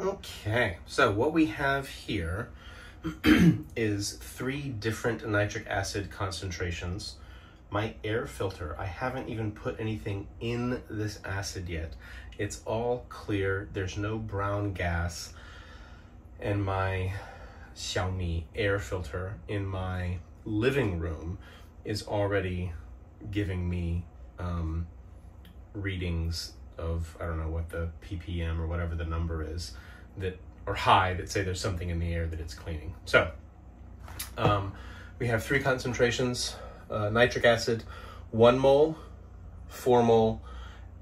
Okay, so what we have here is three different nitric acid concentrations. My air filter, I haven't even put anything in this acid yet. It's all clear, there's no brown gas. And my Xiaomi air filter in my living room is already giving me um, readings of, I don't know what the ppm or whatever the number is, that or high that say there's something in the air that it's cleaning. So um, we have three concentrations, uh, nitric acid, one mole, four mole,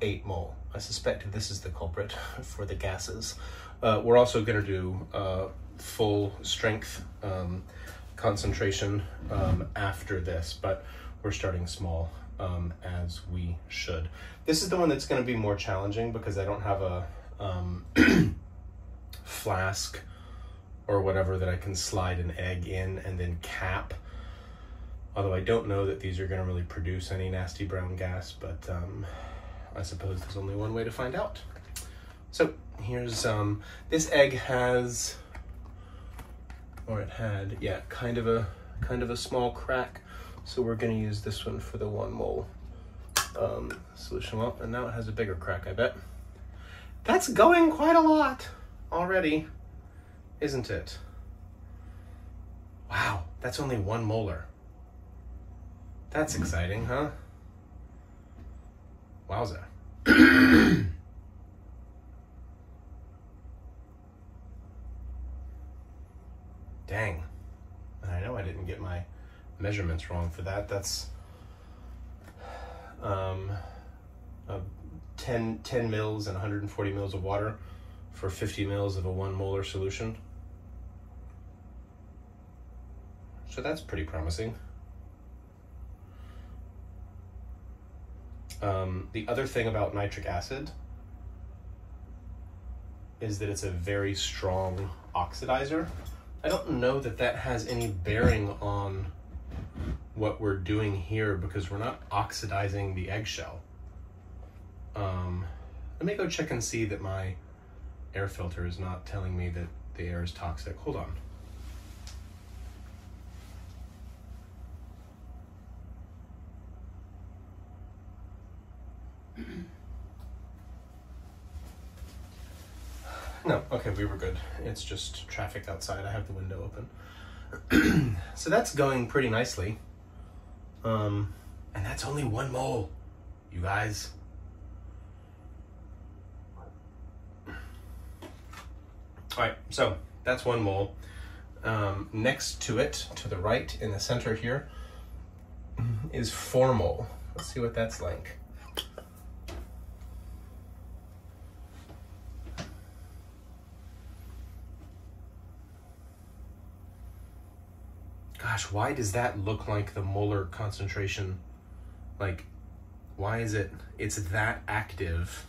eight mole. I suspect this is the culprit for the gases. Uh, we're also going to do uh, full strength um, concentration um, after this, but we're starting small um, as we should. This is the one that's going to be more challenging because I don't have a um, flask or whatever that I can slide an egg in and then cap. Although I don't know that these are going to really produce any nasty brown gas, but um, I suppose there's only one way to find out. So here's, um, this egg has, or it had, yeah, kind of a, kind of a small crack. So we're going to use this one for the one mole um, solution. Well, and now it has a bigger crack, I bet. That's going quite a lot already, isn't it? Wow, that's only one molar. That's exciting, huh? Wowza. Dang. And I know I didn't get my measurements wrong for that. That's um, uh, 10, 10 mils and 140 mils of water for 50 mils of a one molar solution. So that's pretty promising. Um, the other thing about nitric acid is that it's a very strong oxidizer. I don't know that that has any bearing on what we're doing here because we're not oxidizing the eggshell. Um, let me go check and see that my air filter is not telling me that the air is toxic. Hold on. No, okay, we were good. It's just traffic outside. I have the window open. so that's going pretty nicely. Um, and that's only one mole, you guys. All right, so that's one mole. Um, next to it, to the right in the center here, is four mole. Let's see what that's like. Gosh, why does that look like the molar concentration? Like, why is it, it's that active?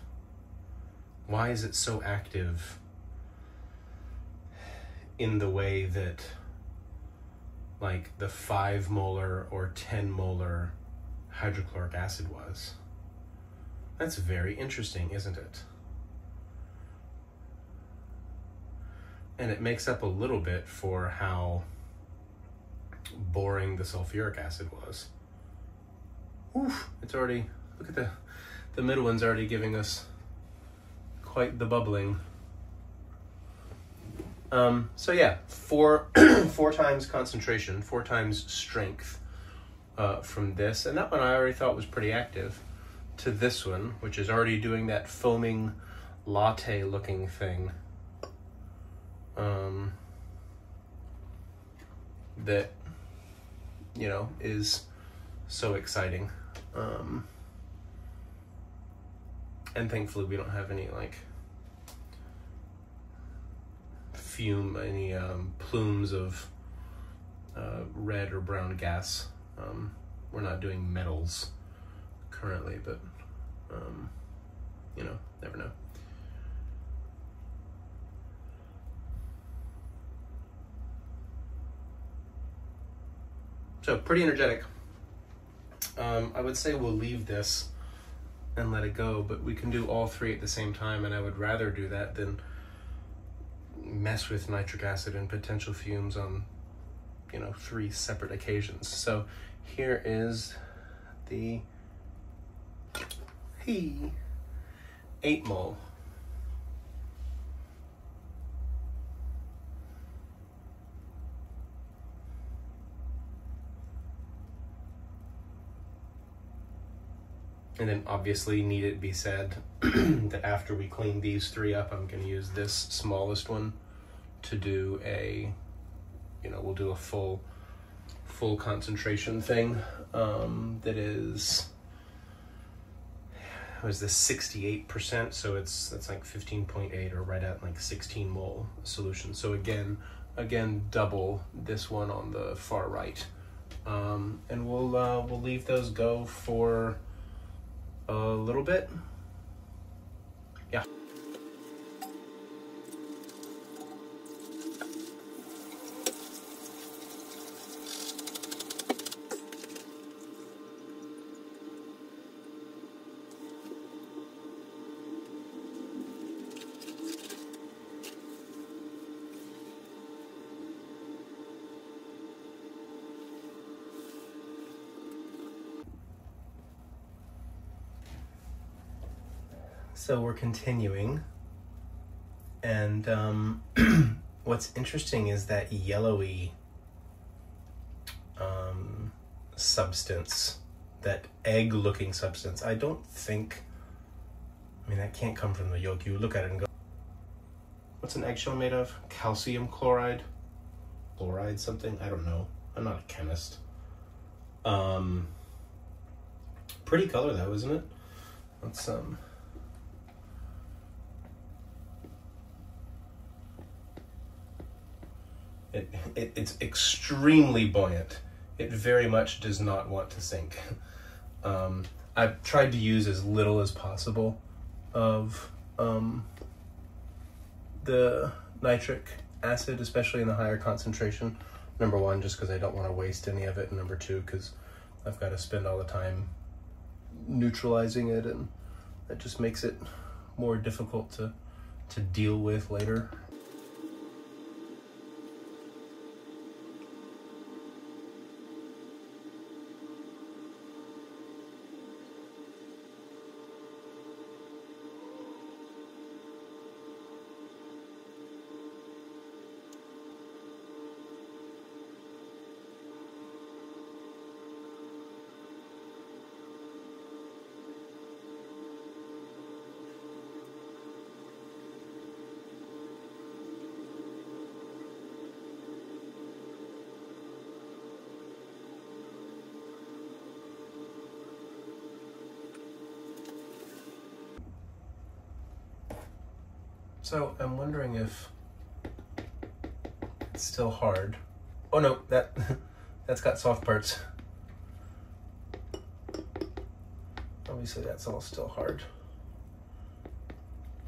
Why is it so active? In the way that like the 5 molar or 10 molar hydrochloric acid was. That's very interesting, isn't it? And it makes up a little bit for how boring the sulfuric acid was. Oof, it's already, look at the, the middle one's already giving us quite the bubbling. Um, so yeah, four four times concentration, four times strength uh, from this, and that one I already thought was pretty active. To this one, which is already doing that foaming latte looking thing. Um, that you know is so exciting. Um, and thankfully we don't have any like fume, any um, plumes of uh, red or brown gas. Um, we're not doing metals currently, but um, you know, never know. So pretty energetic. Um, I would say we'll leave this and let it go, but we can do all three at the same time, and I would rather do that than mess with nitric acid and potential fumes on, you know, three separate occasions. So here is the he 8 mole. And then obviously need it be said that after we clean these three up, I'm gonna use this smallest one to do a, you know, we'll do a full, full concentration thing um, that is, was this 68%, so it's, that's like 15.8 or right at like 16 mole solution. So again, again, double this one on the far right. Um, and we'll, uh, we'll leave those go for, a little bit. Yeah. So we're continuing. And um, what's interesting is that yellowy um, substance, that egg looking substance. I don't think, I mean, that can't come from the yolk. You look at it and go, what's an eggshell made of? Calcium chloride? Chloride something? I don't know. I'm not a chemist. Um, pretty color though, isn't it? Let's um It, it, it's extremely buoyant. It very much does not want to sink. Um, I've tried to use as little as possible of um, the nitric acid, especially in the higher concentration. Number one, just because I don't want to waste any of it, and number two, because I've got to spend all the time neutralizing it, and that just makes it more difficult to to deal with later. So I'm wondering if it's still hard. Oh no, that that's got soft parts. Obviously that's all still hard.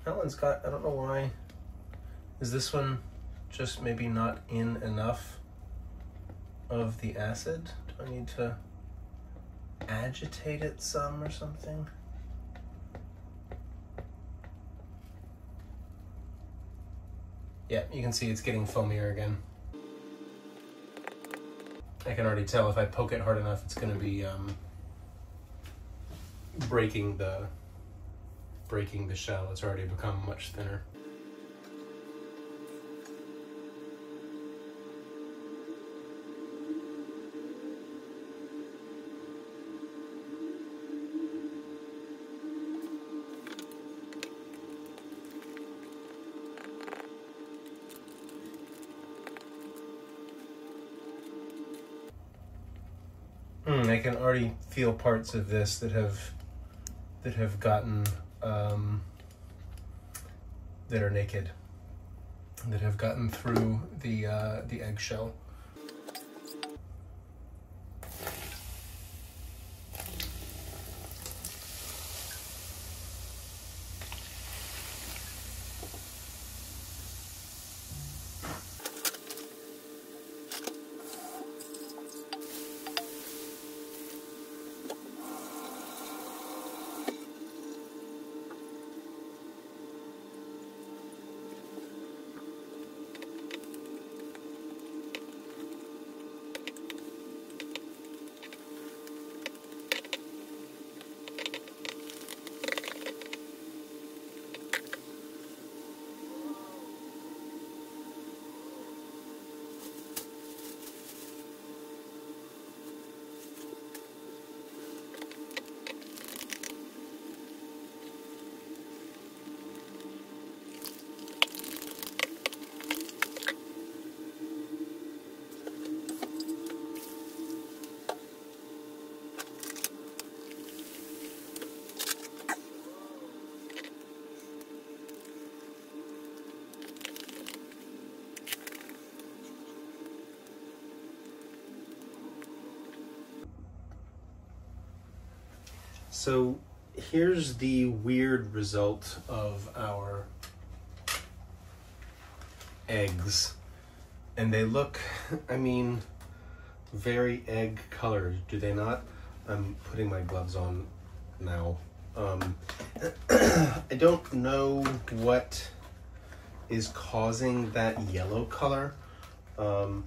That one's got, I don't know why. Is this one just maybe not in enough of the acid? Do I need to agitate it some or something? Yeah, you can see it's getting foamier again. I can already tell if I poke it hard enough, it's going to be um, breaking the breaking the shell. It's already become much thinner. Already feel parts of this that have that have gotten um, that are naked that have gotten through the uh, the eggshell. So here's the weird result of our eggs. And they look, I mean, very egg colored, do they not? I'm putting my gloves on now. Um, I don't know what is causing that yellow color. Um,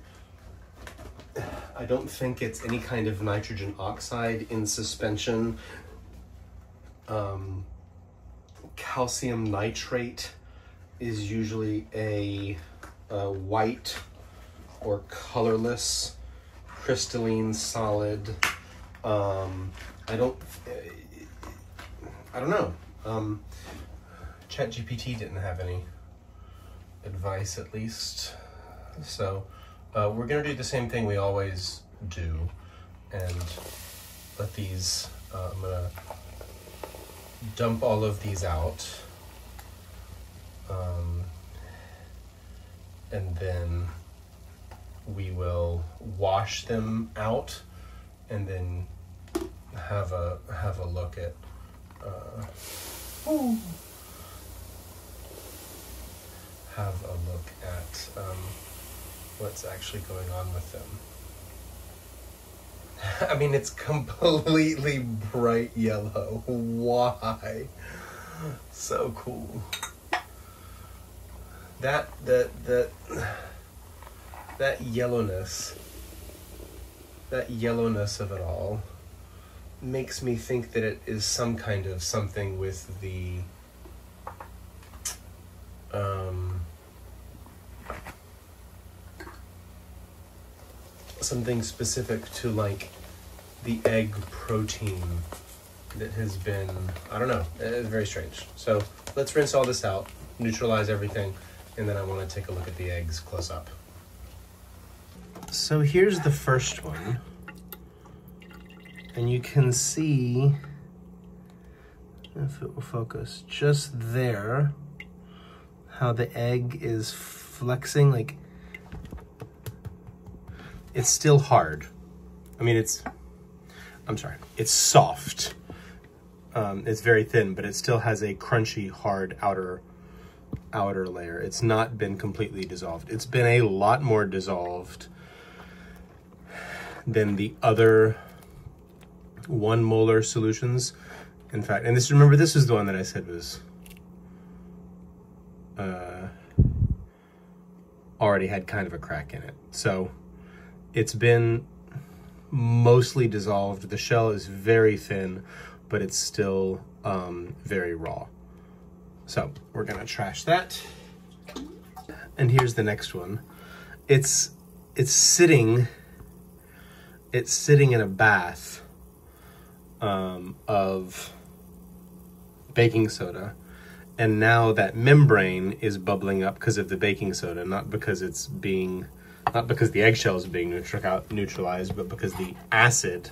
I don't think it's any kind of nitrogen oxide in suspension. Um, calcium nitrate is usually a, a white or colorless crystalline solid. Um, I don't, I don't know. Um, ChatGPT didn't have any advice, at least. So uh, we're gonna do the same thing we always do, and let these. Uh, I'm gonna dump all of these out, um, and then we will wash them out, and then have a have a look at. Uh, have a look at um, what's actually going on with them. I mean, it's completely bright yellow. Why? So cool. That that that that yellowness, that yellowness of it all, makes me think that it is some kind of something with the um, something specific to like the egg protein that has been I don't know it's very strange. So let's rinse all this out neutralize everything and then I want to take a look at the eggs close up. So here's the first one. And you can see if it will focus just there how the egg is flexing like it's still hard. I mean it's I'm sorry it's soft. Um, it's very thin but it still has a crunchy hard outer outer layer. It's not been completely dissolved. It's been a lot more dissolved than the other one molar solutions. In fact and this remember this is the one that I said was uh, already had kind of a crack in it. So it's been mostly dissolved. The shell is very thin, but it's still um, very raw. So we're gonna trash that. And here's the next one. It's it's sitting it's sitting in a bath um, of baking soda and now that membrane is bubbling up because of the baking soda, not because it's being, not because the eggshells are being neutralized, but because the acid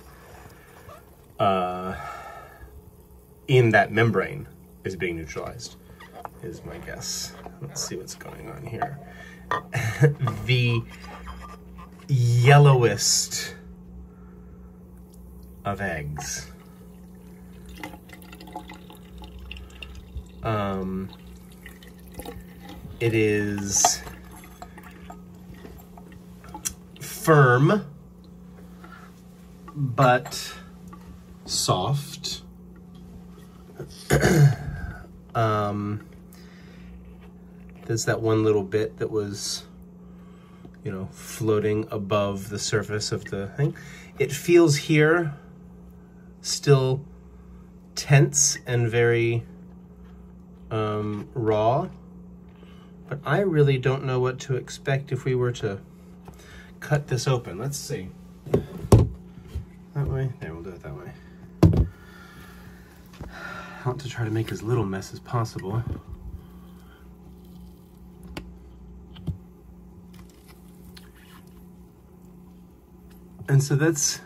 uh, in that membrane is being neutralized, is my guess. Let's see what's going on here. the yellowest of eggs Um, it is firm, but soft. um, there's that one little bit that was, you know, floating above the surface of the thing. It feels here still tense and very um, raw, but I really don't know what to expect if we were to cut this open. Let's see. That way? There, we'll do it that way. I want to try to make as little mess as possible. And so that's,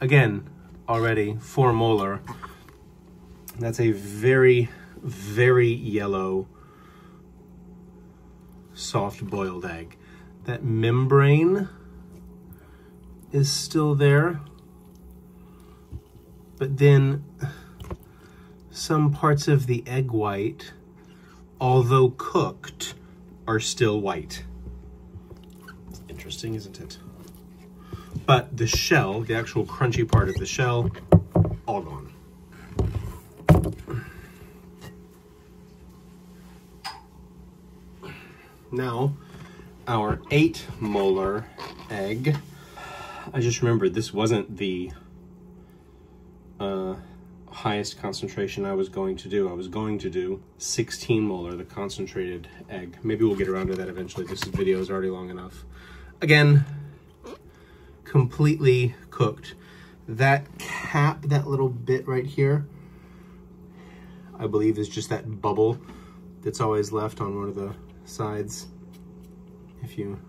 again, already four molar. That's a very very yellow, soft boiled egg. That membrane is still there. but then some parts of the egg white, although cooked, are still white. Interesting, isn't it? But the shell, the actual crunchy part of the shell, all gone. Now, our eight molar egg. I just remembered this wasn't the uh, highest concentration I was going to do. I was going to do 16 molar, the concentrated egg. Maybe we'll get around to that eventually. This video is already long enough. Again, completely cooked. That cap, that little bit right here, I believe is just that bubble that's always left on one of the sides you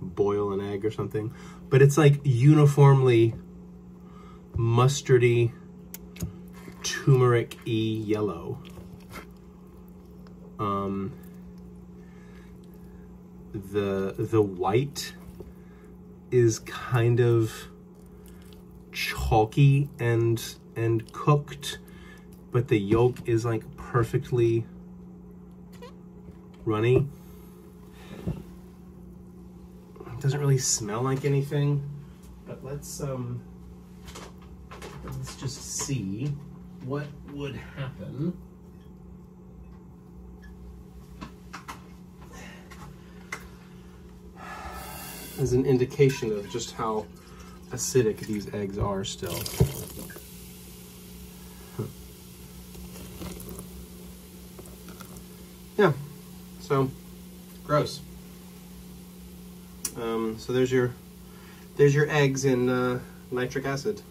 boil an egg or something. But it's like uniformly mustardy, turmeric-y yellow. Um, the the white is kind of chalky and and cooked, but the yolk is like perfectly runny. It doesn't really smell like anything, but let's um let's just see what would happen. As an indication of just how acidic these eggs are still. Yeah, so gross. Um, so there's your there's your eggs in uh, nitric acid.